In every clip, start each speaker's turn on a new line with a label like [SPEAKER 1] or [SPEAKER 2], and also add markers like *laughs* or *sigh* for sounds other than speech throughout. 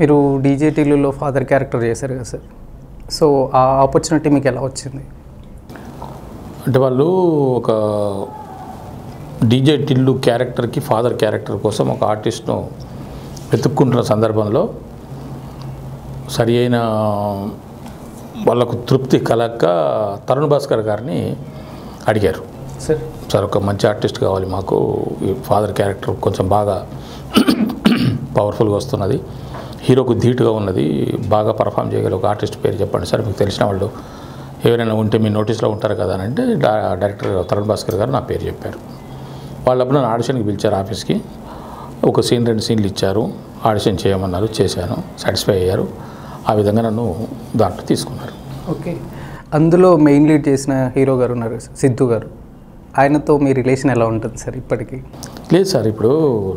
[SPEAKER 1] మీరు DJ టీలులో father character చేశారు కదా సార్. సో ఆ ఆపర్చునిటీ మీకు ఎలా వచ్చింది?
[SPEAKER 2] అంటే వాళ్ళు ఒక డీజే టిల్లు క్యారెక్టర్కి ఫాదర్ క్యారెక్టర్ కోసం ఒక ఆర్టిస్ట్ను వెతుక్కుంటున్న సందర్భంలో సరి అయిన వాళ్ళకు తృప్తి కలక్క తరుణ్ భాస్కర్ గారిని అడిగారు.
[SPEAKER 1] సార్.
[SPEAKER 2] సార్ ఒక మంచి ఆర్టిస్ట్ కావాలి మాకు. ఈ ఫాదర్ క్యారెక్టర్ కొంచెం బాగా పవర్ఫుల్గా వస్తున్నది. హీరోకు ధీటుగా ఉన్నది బాగా పర్ఫామ్ చేయగల ఒక ఆర్టిస్ట్ పేరు చెప్పండి సార్ మీకు తెలిసిన వాళ్ళు. ఎవరైనా ఉంటే మీ నోటీస్లో ఉంటారు కదా అని అంటే డైరెక్టర్ తరుణ్ భాస్కర్ గారు నా పేరు చెప్పారు. వాళ్ళప్పుడు నన్ను ఆడిషన్కి పిలిచారు ఆఫీస్కి. ఒక సీన్ రెండు సీన్లు ఇచ్చారు. ఆడిషన్ చేయమన్నారు చేశాను. సాటిస్ఫై అయ్యారు. ఆ విధంగా నన్ను దాంట్లో తీసుకున్నారు.
[SPEAKER 1] ఓకే. అందులో మెయిన్ లీడ్ చేసిన హీరో గారు ఉన్నారు సిద్ధు గారు. ఆయనతో మీ రిలేషన్ ఎలా ఉంటుంది సార్ ఇప్పటికీ?
[SPEAKER 2] లేదు సార్ ఇప్పుడు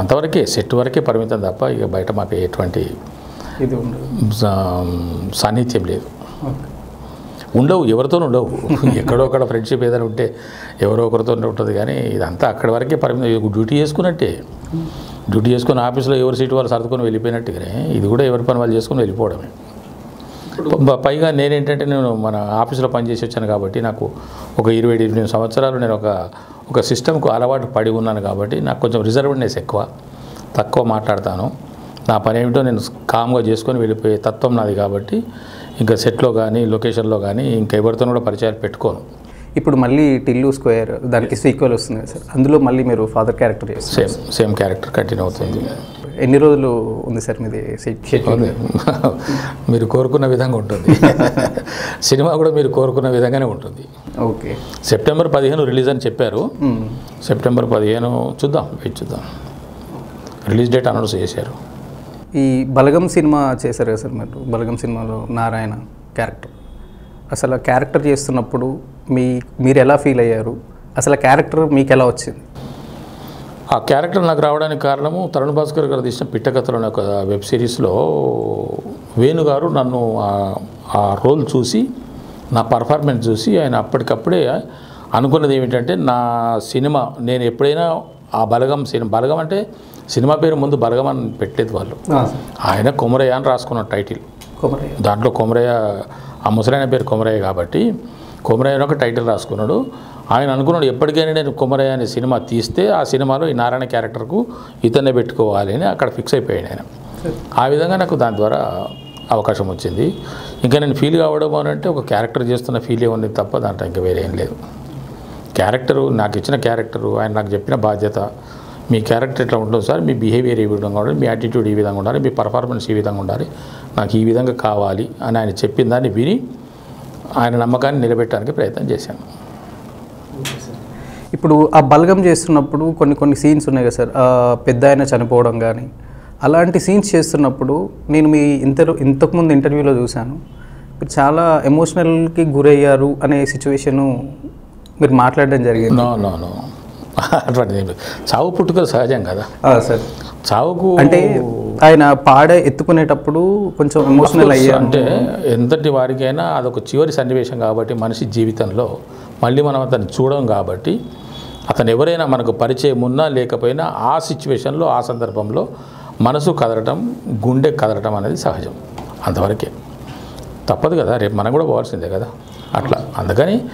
[SPEAKER 2] అంతవరకే సెట్ వరకే పరిమితం తప్ప ఇక బయట మాకు ఎటువంటి
[SPEAKER 1] ఇది
[SPEAKER 2] సాన్నిధ్యం లేదు. ఉండవు ఎవరితో ఉండవు. ఎక్కడో అక్కడ ఫ్రెండ్షిప్ ఏదైనా ఉంటే ఎవరో ఒకరితో ఉంటుంది కానీ ఇదంతా అక్కడి వరకే పరిమితం. డ్యూటీ చేసుకున్నట్టే. డ్యూటీ చేసుకుని ఆఫీస్లో ఎవరి సీటు వాళ్ళు సర్దుకొని వెళ్ళిపోయినట్టుగానే ఇది కూడా ఎవరి పని వాళ్ళు చేసుకొని వెళ్ళిపోవడమే. పైగా నేనేంటంటే నేను మన ఆఫీసులో పనిచేసి వచ్చాను కాబట్టి నాకు ఒక ఇరవై ఎనిమిది సంవత్సరాలు నేను ఒక ఒక సిస్టమ్కు అలవాటు పడి ఉన్నాను కాబట్టి నాకు కొంచెం రిజర్వ్నెస్ ఎక్కువ. తక్కువ మాట్లాడతాను. నా పని ఏమిటో నేను కామ్గా చేసుకొని వెళ్ళిపోయే తత్వం నాది కాబట్టి ఇంకా సెట్లో కానీ లొకేషన్లో కానీ ఇంకా ఎవరితో కూడా పరిచయాలు పెట్టుకోను.
[SPEAKER 1] ఇప్పుడు మళ్ళీ టిల్లు స్క్వేర్ దానికి సీక్వెల్ వస్తుంది సార్. అందులో మళ్ళీ మీరు ఫాదర్ క్యారెక్టర్ చేస్తారు
[SPEAKER 2] సేమ్ సేమ్ క్యారెక్టర్ కంటిన్యూ అవుతుంది.
[SPEAKER 1] ఎన్ని రోజులు ఉంది సార్ మీది షెడ్యూల్?
[SPEAKER 2] మీరు కోరుకున్న విధంగా ఉంటుంది. సినిమా కూడా మీరు కోరుకున్న విధంగానే ఉంటుంది.
[SPEAKER 1] ఓకే.
[SPEAKER 2] సెప్టెంబర్ పదిహేను రిలీజ్ అని చెప్పారు. సెప్టెంబర్ పదిహేను చూద్దాం వెయిట్ చూద్దాం. రిలీజ్ డేట్ అనౌన్స్ చేశారు.
[SPEAKER 1] ఈ బలగం సినిమా చేశారు కదా సార్ మీరు? బలగం సినిమాలో నారాయణ క్యారెక్టర్. అసలు క్యారెక్టర్ చేస్తున్నప్పుడు మీ మీరు ఎలా ఫీల్ అయ్యారు? అసలు క్యారెక్టర్ మీకు ఎలా వచ్చింది?
[SPEAKER 2] ఆ క్యారెక్టర్ నాకు రావడానికి కారణము తరుణ్ భాస్కర్ గారు తీసిన పిట్టకథలు అనే ఒక వెబ్ సిరీస్లో వేణు గారు నన్ను ఆ- రోల్ చూసి నా పర్ఫార్మెన్స్ చూసి ఆయన అప్పటికప్పుడే అనుకున్నది ఏమిటంటే నా సినిమా నేను ఎప్పుడైనా ఆ బలగం సినిమా బలగం అంటే సినిమా పేరు ముందు బలగం అని పెట్టలేదు వాళ్ళు. ఆయన కొమరయ్య అని రాసుకున్న టైటిల్.
[SPEAKER 1] కొమరయ్య.
[SPEAKER 2] దాంట్లో కొమరయ్య ఆ ముసలైన పేరు కొమరయ్య కాబట్టి కొమరయ్య ఒక టైటిల్ రాసుకున్నాడు. ఆయన అనుకున్నాడు ఎప్పటికైనా నేను కుమరయ్య అనే సినిమా తీస్తే ఆ సినిమాలో ఈ నారాయణ క్యారెక్టర్కు ఇతన్నే పెట్టుకోవాలి అని అక్కడ ఫిక్స్ అయిపోయాడు ఆయన. ఆ విధంగా నాకు దాని ద్వారా అవకాశం వచ్చింది. ఇంకా నేను ఫీల్ కావడం అని అంటే ఒక క్యారెక్టర్ చేస్తున్న ఫీలే ఉంది తప్ప దాంట్లో ఇంకా వేరే ఏం లేదు. క్యారెక్టరు నాకు ఇచ్చిన క్యారెక్టరు ఆయన నాకు చెప్పిన బాధ్యత మీ క్యారెక్టర్ ఎట్లా ఉంటుంది సార్ మీ బిహేవియర్ ఈ విధంగా ఉండాలి మీ యాటిట్యూడ్ ఈ విధంగా ఉండాలి మీ పర్ఫార్మెన్స్ ఈ విధంగా ఉండాలి నాకు ఈ విధంగా కావాలి అని ఆయన చెప్పిన దాన్ని విని ఆయన నమ్మకాన్ని నిలబెట్టడానికి ప్రయత్నం చేశాను.
[SPEAKER 1] ఇప్పుడు ఆ బలగం చేస్తున్నప్పుడు కొన్ని కొన్ని సీన్స్ ఉన్నాయి కదా సార్. పెద్ద ఆయన చనిపోవడం కానీ అలాంటి సీన్స్ చేస్తున్నప్పుడు నేను మీ ఇంటర్ ఇంతకుముందు ఇంటర్వ్యూలో చూశాను. మీరు చాలా ఎమోషనల్కి గురయ్యారు అనే సిచ్యువేషను మీరు మాట్లాడడం జరిగింది.
[SPEAKER 2] No no no. అటువంటి. చావు పుట్టుక సహజం కదా.
[SPEAKER 1] సార్.
[SPEAKER 2] చావుకు
[SPEAKER 1] అంటే ఆయన పాడ ఎత్తుకునేటప్పుడు కొంచెం ఎమోషనల్ అయ్యాను.
[SPEAKER 2] అంటే ఎంతటి వారికైనా అదొక చివరి సన్నివేశం కాబట్టి మనిషి జీవితంలో మళ్ళీ మనం అతన్ని చూడం కాబట్టి అతను ఎవరైనా మనకు పరిచయం ఉన్నా లేకపోయినా ఆ సిచ్యువేషన్లో ఆ సందర్భంలో మనసు కదలటం గుండె కదలటం అనేది సహజం. అంతవరకే. తప్పదు కదా రేపు మనం కూడా పోవాల్సిందే కదా. అట్లా. అందుకని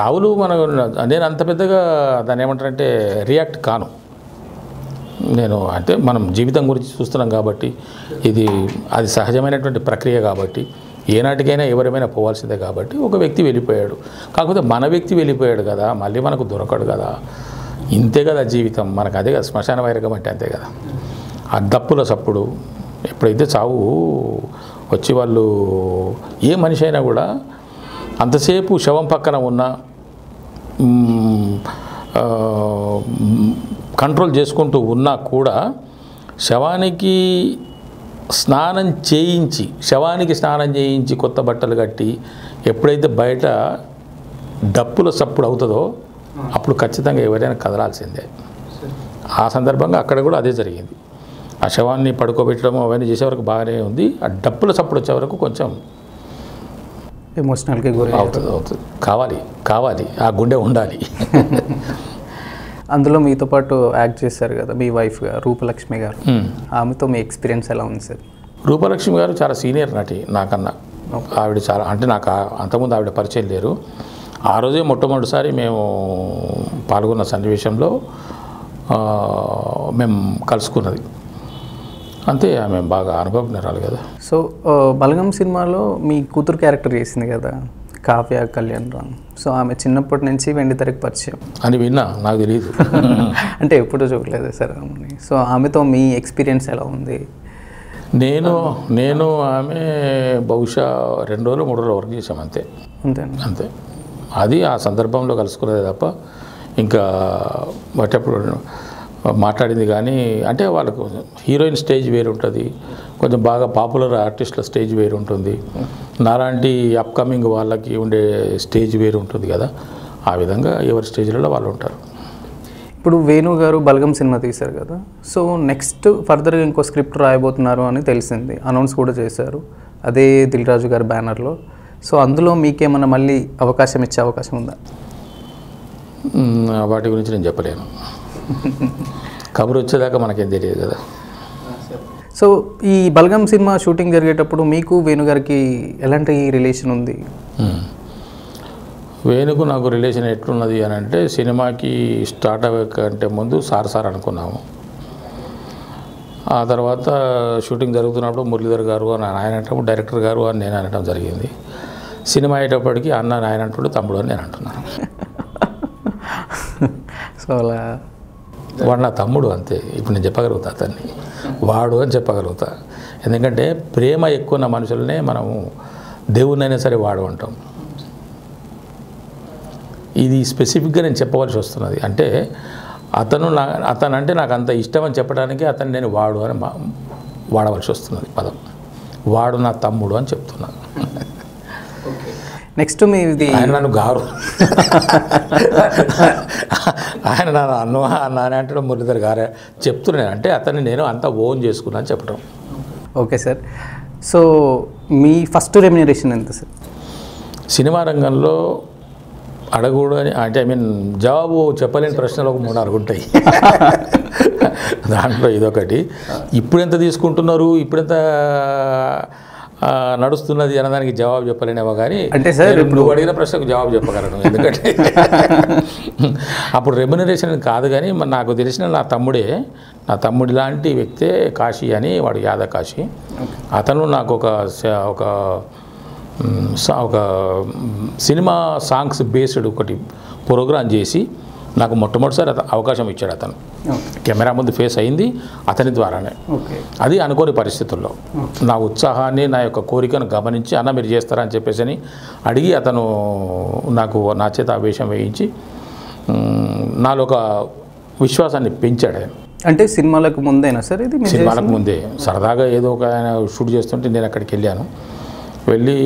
[SPEAKER 2] చావులు మన నేను అంత పెద్దగా దాన్ని ఏమంటారంటే రియాక్ట్ కాను. నేను అంటే మనం జీవితం గురించి చూస్తున్నాం కాబట్టి ఇది అది సహజమైనటువంటి ప్రక్రియ కాబట్టి ఏనాటికైనా ఎవరైనా పోవాల్సిందే కాబట్టి ఒక వ్యక్తి వెళ్ళిపోయాడు. కాకపోతే మన వ్యక్తి వెళ్ళిపోయాడు కదా మళ్ళీ మనకు దొరకడు కదా. ఇంతే కదా జీవితం. మనకు అదే కదా శ్మశాన వైరకం అంటే అంతే కదా. ఆ దప్పుల సప్పుడు ఎప్పుడైతే చావు వచ్చి వాళ్ళు ఏ మనిషి అయినా కూడా అంతసేపు శవం పక్కన ఉన్న కంట్రోల్ చేసుకుంటూ ఉన్నా కూడా శవానికి స్నానం చేయించి శవానికి స్నానం చేయించి కొత్త బట్టలు కట్టి ఎప్పుడైతే బయట డప్పుల సప్పుడు అవుతుందో అప్పుడు ఖచ్చితంగా ఎవరైనా కదలాల్సిందే. ఆ సందర్భంగా అక్కడ కూడా అదే జరిగింది. ఆ శవాన్ని పడుకోబెట్టడం అవన్నీ చేసే వరకు బాగానే ఉంది. ఆ డప్పుల సప్పుడు వచ్చే వరకు కొంచెం
[SPEAKER 1] ఎమోషనల్కి గురయ్యారు.
[SPEAKER 2] అవుతుంది అవుతుంది. కావాలి కావాలి. ఆ గుండె ఉండాలి. *laughs*
[SPEAKER 1] అందులో మీతో పాటు యాక్ట్ చేశారు కదా మీ వైఫ్గా రూపలక్ష్మి గారు.
[SPEAKER 2] మ్మ్.
[SPEAKER 1] ఆమెతో మీ ఎక్స్పీరియన్స్ ఎలా ఉంది సార్?
[SPEAKER 2] రూపలక్ష్మి గారు చాలా సీనియర్ నటి నాకన్నా. ఆవిడ చాలా అంటే నాకు అంతకుముందు ఆవిడ పరిచయం లేరు. ఆ రోజే మొట్టమొదటిసారి మేము పాల్గొన్న సన్నివేశంలో మేము కలుసుకున్నది. అంతే ఆమె బాగా అనుభవజ్ఞరాలు కదా.
[SPEAKER 1] సో బలగం సినిమాలో మీ కూతురు క్యారెక్టర్ చేసింది కదా కావ్య కళ్యాణ్ రామ్. సో ఆమె చిన్నప్పటి నుంచి వెండి తెరకు పరిచయం.
[SPEAKER 2] అని విన్నా నాకు తెలియదు *laughs*
[SPEAKER 1] అంటే ఎప్పుడు చూడలేదు సార్ ఆమెని. సో ఆమెతో మీ ఎక్స్పీరియన్స్ ఎలా ఉంది?
[SPEAKER 2] నేను నేను ఆమె బహుశా రెండు రోజులు మూడు రోజులు వర్క్ చేసాం అంతే. అంతే. అది ఆ సందర్భంలో కలుసుకున్నది తప్ప ఇంకా వచ్చేప్పుడు మాట్లాడింది కానీ అంటే వాళ్ళకు హీరోయిన్ స్టేజ్ వేరు ఉంటుంది. కొంచెం బాగా పాపులర్ ఆర్టిస్టుల స్టేజ్ వేరు ఉంటుంది. నాలాంటి అప్కమింగ్ వాళ్ళకి ఉండే స్టేజ్ వేరు ఉంటుంది కదా. ఆ విధంగా ఎవరి స్టేజ్లలో వాళ్ళు ఉంటారు.
[SPEAKER 1] ఇప్పుడు వేణు గారు బలగం సినిమా తీశారు కదా. సో నెక్స్ట్ ఫర్దర్గా ఇంకో స్క్రిప్ట్ రాయబోతున్నారు అని తెలిసింది. అనౌన్స్ కూడా చేశారు. అదే దిల్ రాజు గారి బ్యానర్లో. సో అందులో మీకేమన్నా మళ్ళీ అవకాశం ఇచ్చే అవకాశం ఉందా?
[SPEAKER 2] వాటి గురించి నేను చెప్పలేను. కబురు వచ్చేదాకా మనకేం తెలియదు కదా.
[SPEAKER 1] సో ఈ బలగం సినిమా షూటింగ్ జరిగేటప్పుడు మీకు వేణు గారికి ఎలాంటి రిలేషన్ ఉంది.
[SPEAKER 2] వేణుకు నాకు రిలేషన్ ఎట్లున్నది అని అంటే సినిమాకి స్టార్ట్ అవ్వే కంటే ముందు సార్ సార్ అనుకున్నాము. ఆ తర్వాత షూటింగ్ జరుగుతున్నప్పుడు మురళీధర్ గారు అని ఆయన అంటప్పుడు డైరెక్టర్ గారు అని నేను అనడం జరిగింది. సినిమా అయ్యేటప్పటికి అన్న ఆయన అంటుండే తమ్ముడు అని నేను అంటున్నాను.
[SPEAKER 1] సో అలా
[SPEAKER 2] వాడు నా తమ్ముడు అంతే. ఇప్పుడు నేను చెప్పగలుగుతా అతన్ని. వాడు అని చెప్పగలుగుతా. ఎందుకంటే ప్రేమ ఎక్కువ ఉన్న మనుషులనే మనము దేవుణ్ణైనా సరే వాడు అంటాం. ఇది స్పెసిఫిక్గా నేను చెప్పవలసి వస్తున్నది. అంటే అతను నా అతను అంటే నాకు అంత ఇష్టం అని చెప్పడానికి అతను నేను వాడు అని వాడవలసి వస్తున్నది పదం. వాడు నా తమ్ముడు అని చెప్తున్నాను
[SPEAKER 1] నెక్స్ట్ మీది
[SPEAKER 2] ఆయన నన్ను గారు. ఆయన నన్ను అన్న అన్న అని అంటే మురళీధర్ గారే. చెప్తున్నాను అంటే అతన్ని నేను అంతా ఓన్ చేసుకున్నాను చెప్పడం
[SPEAKER 1] ఓకే సార్ సో మీ ఫస్ట్ రెమ్యునరేషన్ ఎంత సార్
[SPEAKER 2] సినిమా రంగంలో అడగకూడని అంటే ఐ మీన్ జవాబు చెప్పలేని ప్రశ్నలు ఒక మూడు నాలుగు ఉంటాయి. దాంట్లో ఇదొకటి. ఇప్పుడు ఎంత తీసుకుంటున్నారు? ఇప్పుడు ఎంత ఆ, నడుస్తున్నది అన్నదానికి జవాబు చెప్పలేనేమో కానీ
[SPEAKER 1] అంటే సార్
[SPEAKER 2] నువ్వు అడిగిన ప్రశ్నకు జవాబు చెప్పగలను ఎందుకంటే *laughs* అప్పుడు రెమ్యునరేషన్ కాదు కానీ నాకు తెలిసిన నా తమ్ముడే నా తమ్ముడి లాంటి వ్యక్తే కాశీ అని వాడు యాద కాశీ. అతను నాకు ఒక ఒక ఒక సినిమా సాంగ్స్ బేస్డ్ ఒకటి ప్రోగ్రాం చేసి నాకు మొట్టమొదటిసారి అవకాశం ఇచ్చాడు అతను. కెమెరా ముందు ఫేస్ అయింది అతని ద్వారానే. అది అనుకోని పరిస్థితుల్లో. నా ఉత్సాహాన్ని నా యొక్క కోరికను గమనించి అన్న మీరు చేస్తారా అని చెప్పేసి అని అడిగి అతను నాకు నా చేత ఆ వేషం వేయించి నాలో ఒక విశ్వాసాన్ని పెంచాడు ఆయన.
[SPEAKER 1] అంటే సినిమాలకు ముందేనా సార్ ఇది
[SPEAKER 2] సినిమాలకు ముందే. సరదాగా ఏదో ఒక ఆయన షూట్ చేస్తుంటే నేను అక్కడికి వెళ్ళాను. వెళ్ళి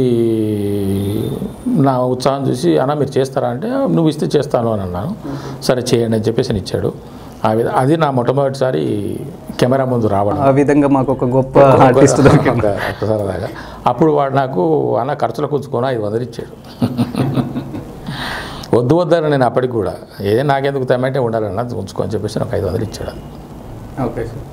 [SPEAKER 2] నా ఉత్సాహం చూసి అన్న మీరు చేస్తారా? అంటే నువ్వు ఇస్తే చేస్తాను అని అన్నాను. సరే చేయండి అని చెప్పేసి అని ఇచ్చాడు. ఆ విధ అది నా మొట్టమొదటిసారి కెమెరా ముందు రావడం.
[SPEAKER 1] ఆ విధంగా మాకు ఒక గొప్ప ఆర్టిస్ట్
[SPEAKER 2] సరదాగా అప్పుడు వాడు నాకు అన్న ఖర్చులకు ఉంచుకొని? ఐదు వందలు ఇచ్చాడు. *laughs* వద్దు వద్దని నేను అప్పటికి కూడా. ఏదే నాకెందుకు తెమ్మంటే ఉండాలన్నా ఉంచుకో అని చెప్పేసి నాకు ఐదు వందలు ఇచ్చాడు.
[SPEAKER 1] Okay sir.